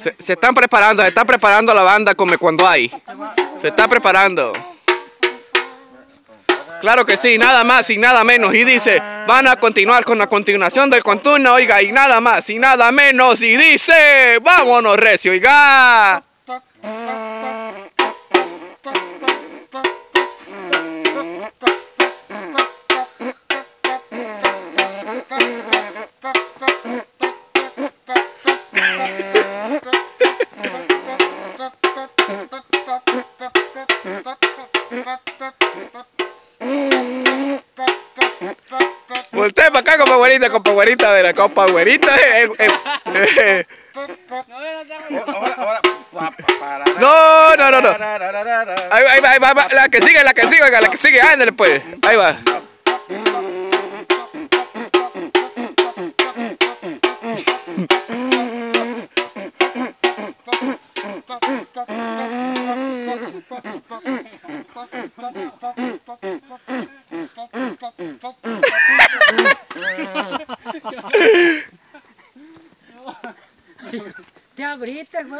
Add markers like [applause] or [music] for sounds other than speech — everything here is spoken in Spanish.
Se, están preparando, se está preparando la banda como cuando hay. Se está preparando. Claro que sí, nada más y nada menos. Y dice, van a continuar con la continuación del contorno, oiga, y nada más y nada menos. Y dice, vámonos, Recio, oiga. [laughs] Voltea para acá, compa güerita, compa güerita, verá, compa güerita. eh, eh, eh. Para- No, no, no, no. Ahí va, ahí va, ahí va. La que sigue, la que sigue, la que sigue, ándale pues. Ahí va. Te abriste, güey.